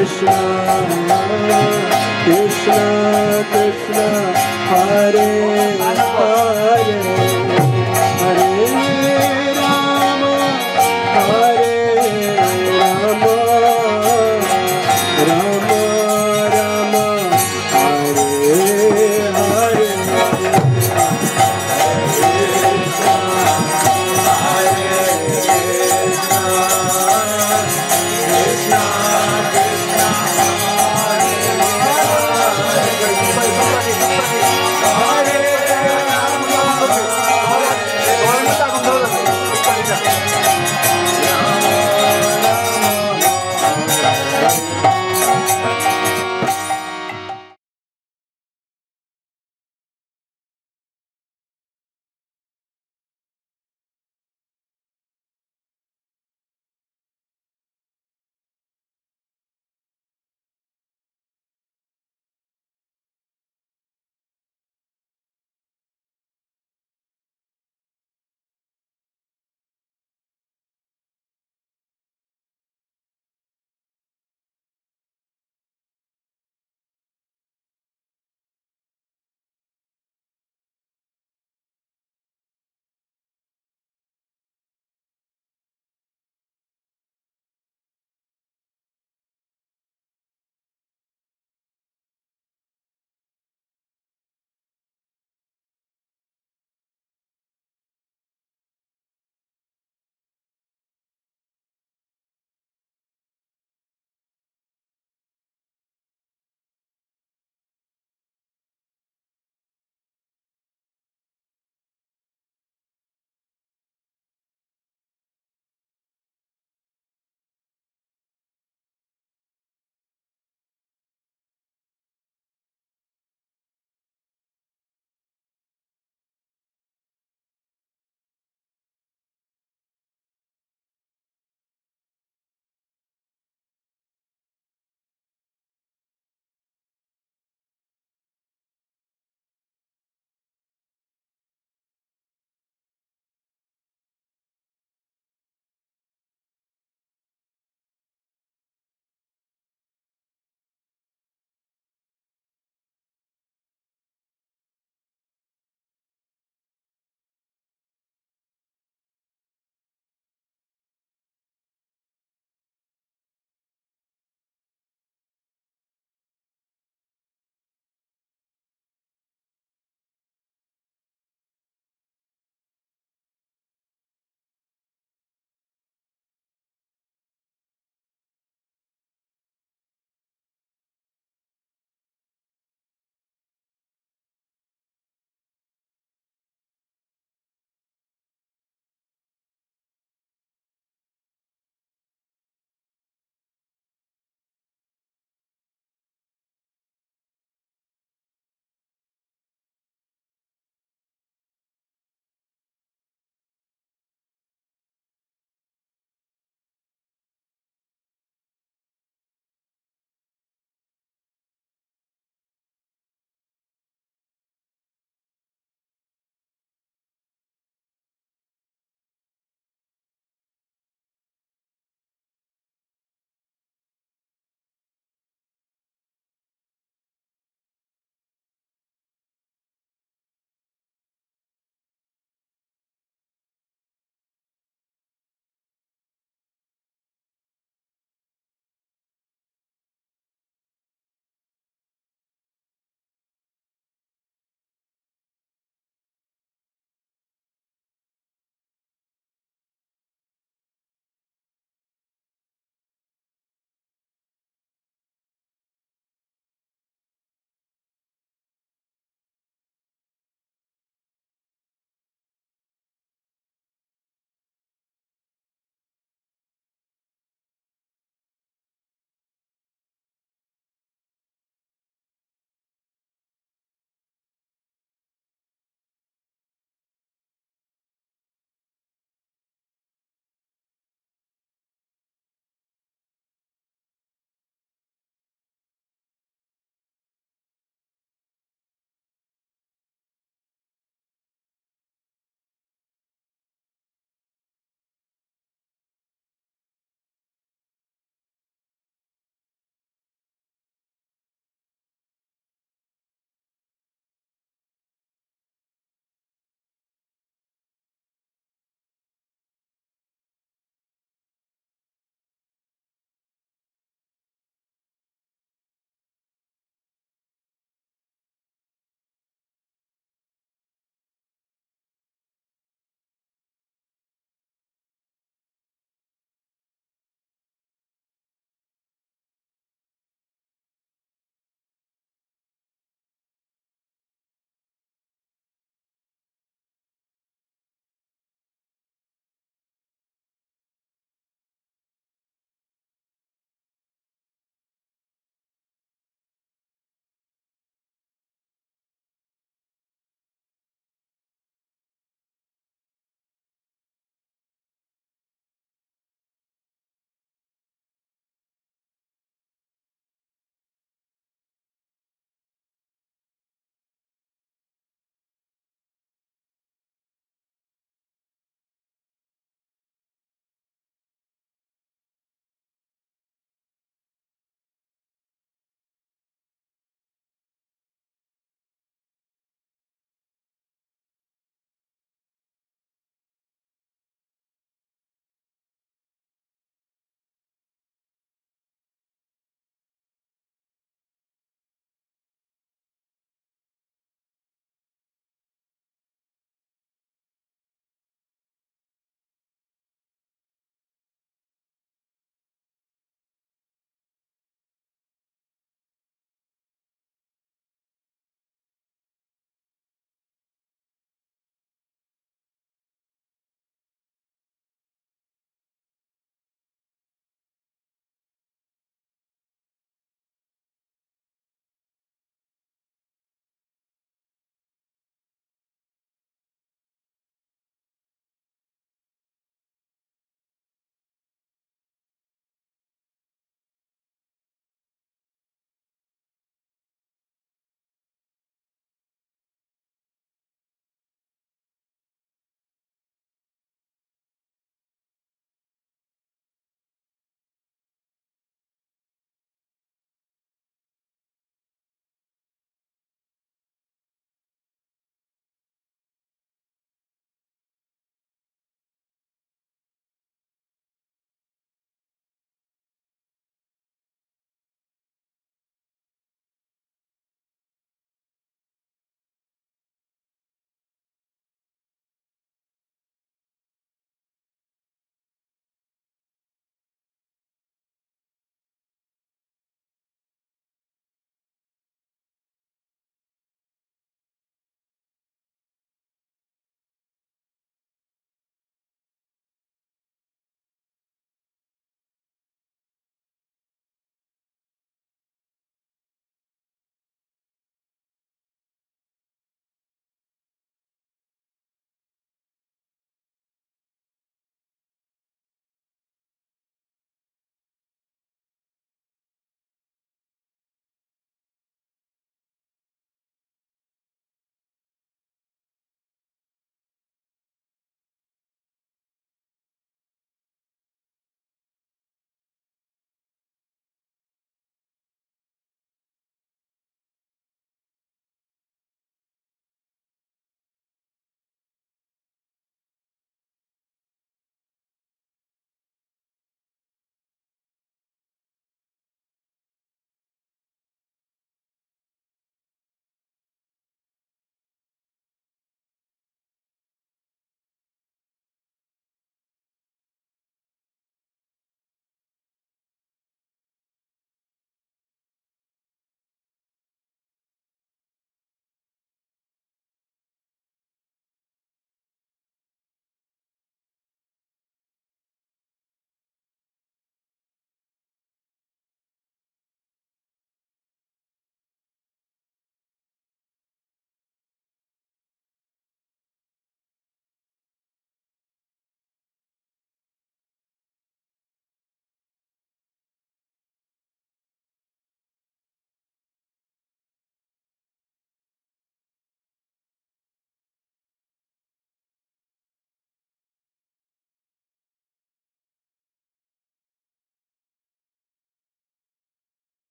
Krishna राष्ण Krishna Hare